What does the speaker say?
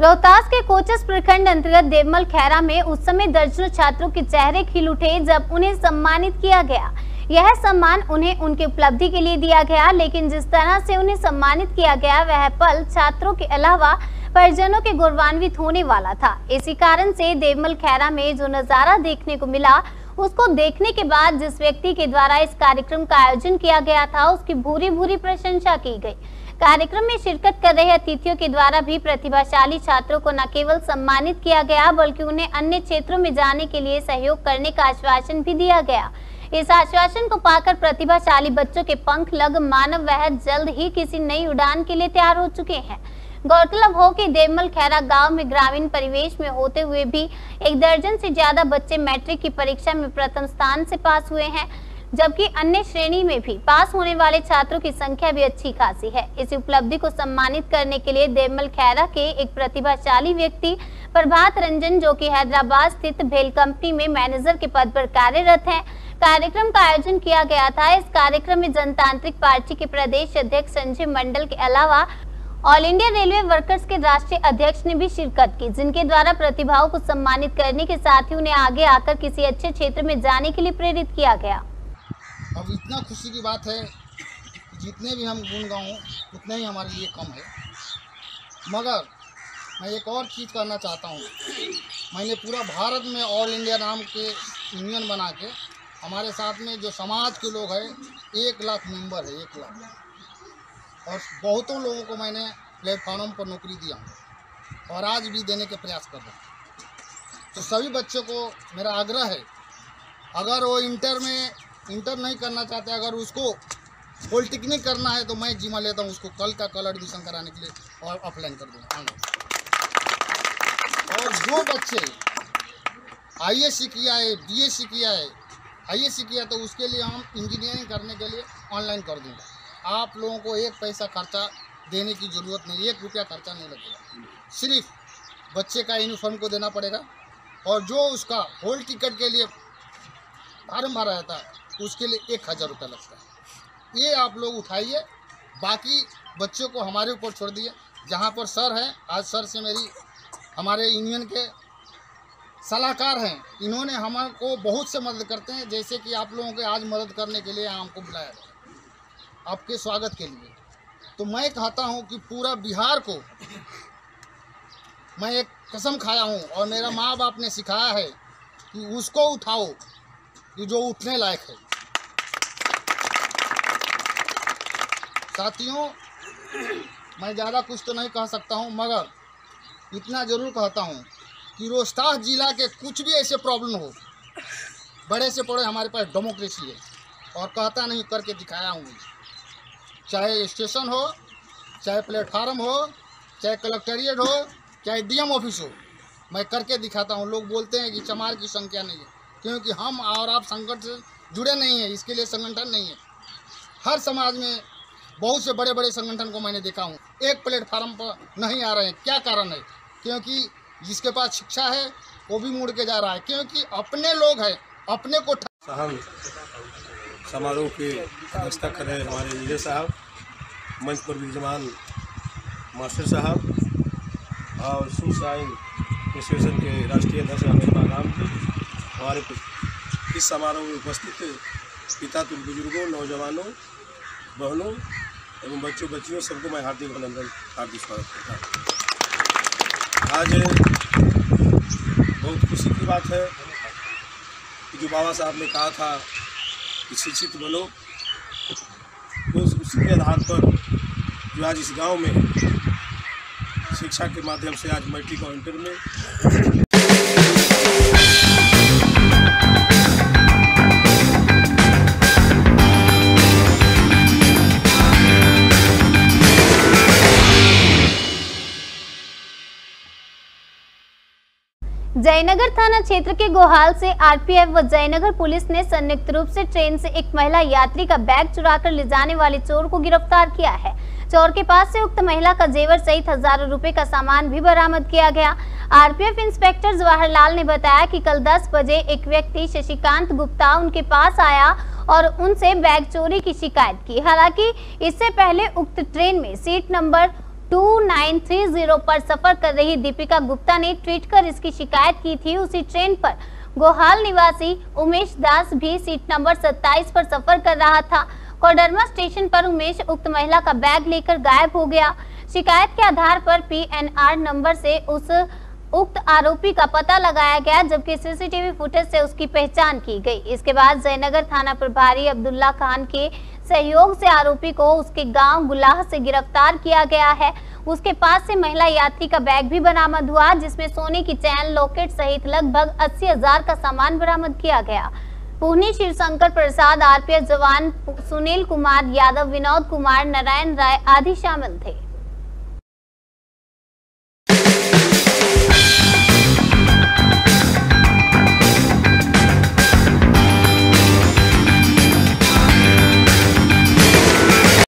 रोहतास के कोचस प्रखंड अंतर्गत देवमल खैरा में उस समय दर्जनों छात्रों के चेहरे खिल उठे जब उन्हें सम्मानित किया गया। यह सम्मान उन्हें उनकी उपलब्धि के लिए दिया गया, लेकिन जिस तरह से उन्हें सम्मानित किया गया, वह पल छात्रों के अलावा परिजनों के गौरवान्वित होने वाला था। इसी कारण से देवमल खैरा में जो नज़ारा देखने को मिला, उसको देखने के बाद जिस व्यक्ति के द्वारा इस कार्यक्रम का आयोजन किया गया था, उसकी भूरी भूरी प्रशंसा की गई। कार्यक्रम में शिरकत कर रहे अतिथियों के द्वारा भी प्रतिभाशाली छात्रों को न केवल सम्मानित किया गया, बल्कि उन्हें अन्य क्षेत्रों में जाने के लिए सहयोग करने का आश्वासन भी दिया गया। इस आश्वासन को पाकर प्रतिभाशाली बच्चों के पंख लग, मानव वह जल्द ही किसी नई उड़ान के लिए तैयार हो चुके हैं। गौरतलब हो कि देवमल खैरा गाँव में ग्रामीण परिवेश में होते हुए भी एक दर्जन से ज़्यादा बच्चे मैट्रिक की परीक्षा में प्रथम स्थान से पास हुए हैं। जबकि अन्य श्रेणी में भी पास होने वाले छात्रों की संख्या भी अच्छी खासी है। इस उपलब्धि को सम्मानित करने के लिए देवमल खैरा के एक प्रतिभाशाली व्यक्ति प्रभात रंजन, जो कि हैदराबाद स्थित भेल कंपनी में मैनेजर के पद पर कार्यरत हैं। कार्यक्रम का आयोजन किया गया था। इस कार्यक्रम में जनतांत्रिक पार्टी के प्रदेश अध्यक्ष संजय मंडल के अलावा ऑल इंडिया रेलवे वर्कर्स के राष्ट्रीय अध्यक्ष ने भी शिरकत की, जिनके द्वारा प्रतिभाओं को सम्मानित करने के साथ ही उन्हें आगे आकर किसी अच्छे क्षेत्र में जाने के लिए प्रेरित किया गया। अब इतना खुशी की बात है जितने भी हम गुण गाऊँ उतने ही हमारे लिए कम है। मगर मैं एक और चीज़ करना चाहता हूँ। मैंने पूरा भारत में ऑल इंडिया नाम के यूनियन बना के हमारे साथ में जो समाज के लोग हैं, एक लाख मेंबर है, एक लाख। और बहुतों लोगों को मैंने प्लेटफॉर्म पर नौकरी दिया हूँ और आज भी देने के प्रयास कर रहा हूँ। तो सभी बच्चों को मेरा आग्रह है, अगर वो इंटर में इंटर नहीं करना चाहते, अगर उसको पॉलिटेक्निक करना है तो मैं जिम्मा लेता हूँ उसको कल का कल एडमिशन कराने के लिए और ऑफलाइन कर दूँगा। ऑनलाइन और जो बच्चे आई एस किया है बी एस किया है आई एस किया तो उसके लिए हम इंजीनियरिंग करने के लिए ऑनलाइन कर दूँगा। आप लोगों को एक पैसा खर्चा देने की ज़रूरत नहीं, एक रुपया खर्चा नहीं लगेगा। सिर्फ़ बच्चे का यूनिफॉर्म को देना पड़ेगा और जो उसका होल टिकट के लिए फार्म भरा रहता है उसके लिए एक हज़ार रुपया लगता है। ये आप लोग उठाइए, बाकी बच्चों को हमारे ऊपर छोड़ दिए जहाँ पर सर हैं, आज सर से मेरी, हमारे यूनियन के सलाहकार हैं, इन्होंने हमको बहुत से मदद करते हैं, जैसे कि आप लोगों के आज मदद करने के लिए हमको बुलाया गया। आपके स्वागत के लिए। तो मैं कहता हूँ कि पूरा बिहार को मैं एक कसम खाया हूँ, और मेरा माँ बाप ने सिखाया है कि उसको उठाओ, कि जो उठने लायक है। साथियों मैं ज़्यादा कुछ तो नहीं कह सकता हूँ, मगर इतना ज़रूर कहता हूँ कि रोहतास जिला के कुछ भी ऐसे प्रॉब्लम हो, बड़े से बड़े हमारे पास डेमोक्रेसी है। और कहता नहीं, करके दिखाया हूँ। चाहे स्टेशन हो, चाहे प्लेटफार्म हो, चाहे कलेक्ट्रेट हो, चाहे डीएम ऑफ़िस हो, मैं करके दिखाता हूँ। लोग बोलते हैं कि चमार की संख्या नहीं है, क्योंकि हम और आप संगठन से जुड़े नहीं हैं, इसके लिए संगठन नहीं है। हर समाज में बहुत से बड़े बड़े संगठन को मैंने देखा हूँ। एक प्लेटफार्म पर नहीं आ रहे हैं। क्या कारण है? क्योंकि जिसके पास शिक्षा है, वो भी मुड़ के जा रहा है। क्योंकि अपने लोग हैं, अपने को सहन समारोह की अध्यक्षता कर रहे हमारे विजय साहब, मंच पर विराजमान मास्टर साहब और सुनसाइन एसोसिएशन के राष्ट्रीय अध्यक्ष अमिता राम जी, हमारे इस समारोह में उपस्थित पिता तुम बुज़ुर्गों, नौजवानों, बहनों एवं बच्चों, बच्चियों, सबको मैं हार्दिक अभिनंदन, हार्दिक स्वागत करता हूँ। आज, बहुत खुशी की बात है कि जो बाबा साहब ने कहा था कि शिक्षित बनो उस उसके आधार पर जो आज इस गाँव में शिक्षा के माध्यम से आज मैट्रिक और इंटर में जयनगर थाना क्षेत्र के गोहाल से आरपीएफ व जयनगर पुलिस ने संयुक्त रूप से ट्रेन से एक महिला यात्री का बैग चुराकर ले जाने वाले चोर को गिरफ़्तार किया है। चोर के पास से उक्त महिला का जेवर सहित हज़ारों रुपए का सामान भी बरामद किया गया। आरपीएफ इंस्पेक्टर जवाहरलाल ने बताया कि कल 10 बजे एक व्यक्ति शशिकांत गुप्ता उनके पास आया और उनसे बैग चोरी की शिकायत की। हालाँकि इससे पहले उक्त ट्रेन में सीट नंबर 2930 पर सफ़र कर रही दीपिका गुप्ता ने ट्वीट कर इसकी शिकायत की थी। उसी ट्रेन पर गोहाल निवासी उमेश दास भी सीट नंबर 27 पर सफ़र कर रहा था। कोडरमा स्टेशन पर उमेश उक्त महिला का बैग लेकर गायब हो गया। शिकायत के आधार पर पीएनआर नंबर से उस उक्त आरोपी का पता लगाया गया, जबकि सीसीटीवी फुटेज से उसकी पहचान की गई। इसके बाद जयनगर थाना प्रभारी अब्दुल्ला खान के सहयोग से आरोपी को उसके गाँव गुलाह से गिरफ़्तार किया गया है। उसके पास से महिला यात्री का बैग भी बरामद हुआ, जिसमें सोने की चैन, लॉकेट सहित लगभग अस्सी हज़ार का सामान बरामद किया गया। पुहनी शिवशंकर प्रसाद आरपीएफ जवान सुनील कुमार यादव, विनोद कुमार, नारायण राय आदि शामिल थे।